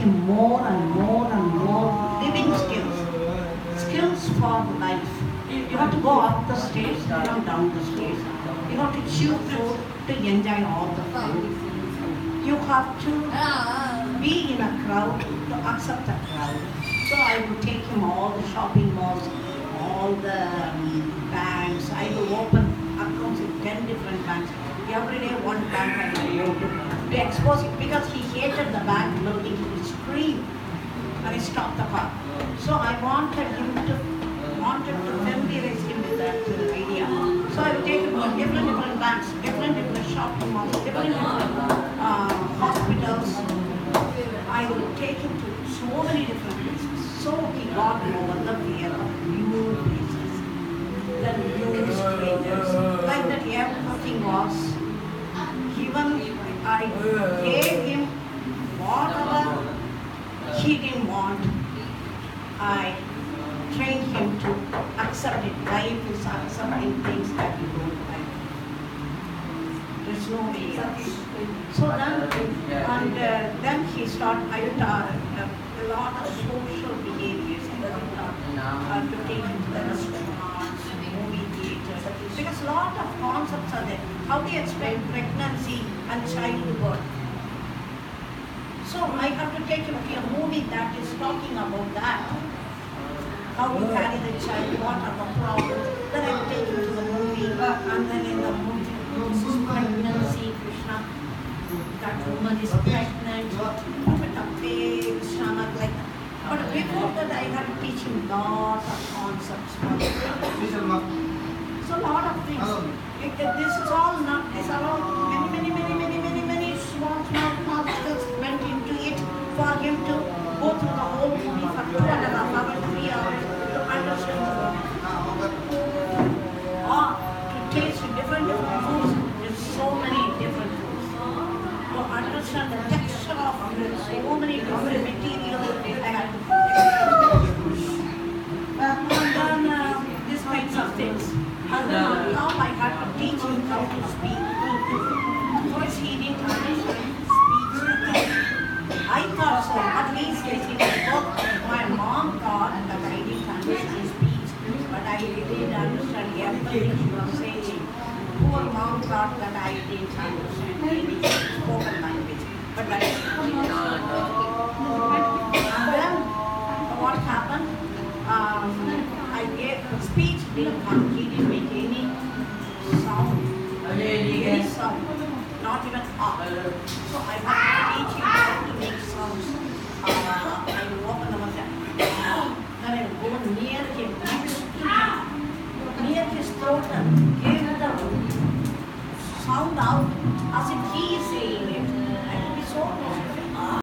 him more and more and more living skills, skills for life. You have to go up the stairs, down the stairs. You have to chew food to enjoy all the food. You have to be in a crowd to accept the crowd. So I would take him all the shopping malls, all the um, banks. I will open accounts in 10 different banks. Every day one bank I to expose him because he hated the bank building. Would he the car. So I wanted him to wanted to familiarize him with that idea. So I would take him to different different banks, different different shopping malls, different different uh, hospitals. I would take him to so many different places. So he got over the fear of new places, the new strangers. Like that everything was given. I gave him whatever he didn't want. I trained him to accept it. Life is accepting things that you don't like. There's no way else. So then, and uh, then he started, I taught uh, a lot of social behaviors. I taught uh, to take him to the restaurants, movie theaters. Because a lot of concepts are there. How do you explain pregnancy and childbirth? So I have to take him to a movie that is talking about that. How we carry the child, what are the problems. Then I take him to the movie, uh, and then in the movie, pregnancy, Krishna. That woman is pregnant with a big stomach like that. But before that, I had to teach him lot of concepts. So a lot of things. It- it- this is all not, these are all The texture of so many different materials, and then uh, these kinds of things. And then top, I had to teach him how to speak. First, he didn't understand speech. I thought so. At least I think book. My mom thought that I didn't understand speech, but I didn't understand everything she was saying. Poor mom thought that I didn't understand spoken language, but I and then what happened? Um, I gave speech didn't come. He didn't make any sound. Any sound. Not even ah. So I